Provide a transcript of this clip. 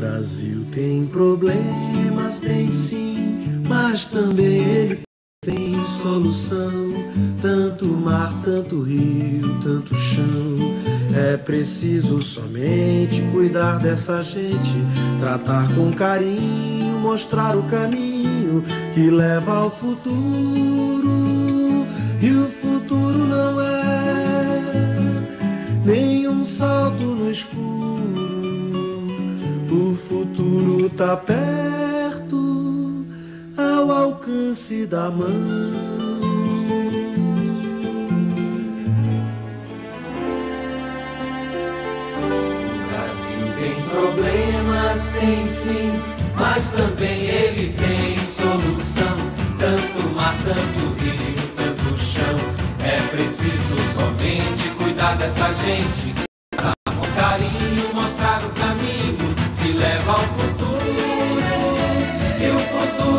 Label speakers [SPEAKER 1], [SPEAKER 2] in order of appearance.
[SPEAKER 1] Brasil tem problemas, tem sim, mas também ele tem solução. Tanto mar, tanto rio, tanto chão. É preciso somente cuidar dessa gente, tratar com carinho, mostrar o caminho que leva ao futuro. E o futuro não é nenhum salto no escuro. O futuro tá perto, ao alcance da mão.
[SPEAKER 2] problemas tem sim, mas também ele tem solução. Tanto mar, tanto rio, tanto chão. É preciso somente cuidar dessa gente. Dar com carinho, mostrar o caminho futuro. E o futuro